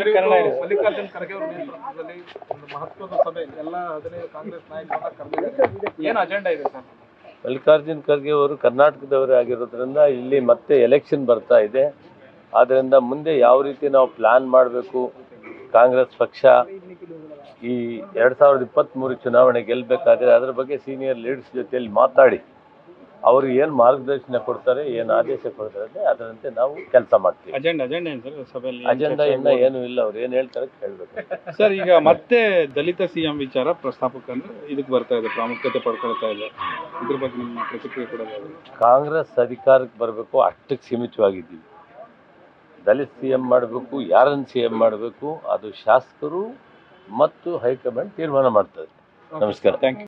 ಮಲ್ಲಿಕಾರ್ಜುನ್ ಖರ್ಗೆ ಅವರ ನೇತೃತ್ವದಲ್ಲಿ ಒಂದು ಮಹತ್ವದ ಸಭೆ ಎಲ್ಲ ಹದಿನೈದು ಕಾಂಗ್ರೆಸ್ ನಾಯಕರನ್ನ ಕರೆದಿದ್ದಾರೆ. ಏನು ಅಜೆಂಡಾ ಇದೆ ಸರ್? ಮಲ್ಲಿಕಾರ್ಜುನ್ ಖರ್ಗೆ ಅವರು ಕರ್ನಾಟಕದವರೇ ಆಗಿರೋದ್ರಿಂದ ಇಲ್ಲಿ ಮತ್ತೆ ಎಲೆಕ್ಷನ್ ಬರ್ತಾ ಇದೆ. ಆದ್ದರಿಂದ ಮುಂದೆ ಯಾವ ರೀತಿ ನಾವು ಪ್ಲಾನ್ ಮಾಡಬೇಕು ಕಾಂಗ್ರೆಸ್ ಪಕ್ಷ ಈ ಎರಡು ಸಾವಿರದ ಇಪ್ಪತ್ತ್ಮೂರು ಚುನಾವಣೆ ಗೆಲ್ಲಬೇಕಾದ್ರೆ ಅದರ ಬಗ್ಗೆ ಸೀನಿಯರ್ ಲೀಡರ್ಸ್ ಜೊತೆಯಲ್ಲಿ ಮಾತಾಡಿ. ಅವರು ಏನು ಮಾರ್ಗದರ್ಶನ ಕೊಡ್ತಾರೆ ಏನು ಆದೇಶ ಕೊಡ್ತಾರೆ ಅದರಂತೆ ನಾವು ಕೆಲಸ ಮಾಡ್ತೀವಿ. ಅಜೆಂಡಾ ಅಜೆಂಡಾ ಏನು ಸರ್ ಸಭೆಯಲ್ಲಿ? ಅಜೆಂಡಾ ಇನ್ನ ಇನ್ನೂ ಏನು ಇಲ್ಲ ಅವ್ರು ಏನು ಹೇಳ್ತಾರೆ ಕೇಳಬೇಕು. ಸರ್ ಈಗ ಮತ್ತೆ ದಲಿತ ಸಿಎಂ ವಿಚಾರ ಪ್ರಸ್ತಾಪಕ್ಕೆ ಅಂದ್ರೆ ಇದಕ್ಕೆ ಬರ್ತಾ ಇದೆ ಪ್ರಾಮುಖ್ಯತೆ ಪಡ್ಕೊಳ್ತಾ ಇದೆ. ಇದ್ರ ಬಗ್ಗೆ ನಿಮ್ಮ ಪ್ರತಿಕ್ರಿಯೆ ಕೊಡೋದಾದ್ರೆ ಕಾಂಗ್ರೆಸ್ ಅಧಿಕಾರಕ್ಕೆ ಬರಬೇಕು ಅಷ್ಟಕ್ಕೆ ಸೀಮಿತವಾಗಿದ್ದೀವಿ. ದಲಿತ ಸಿ ಎಂ ಮಾಡಬೇಕು ಯಾರನ್ನು ಸಿ ಎಂ ಮಾಡಬೇಕು ಅದು ಶಾಸಕರು ಮತ್ತು ಹೈಕಮಾಂಡ್ ತೀರ್ಮಾನ ಮಾಡ್ತದೆ ನಮಸ್ಕಾರ. Thank you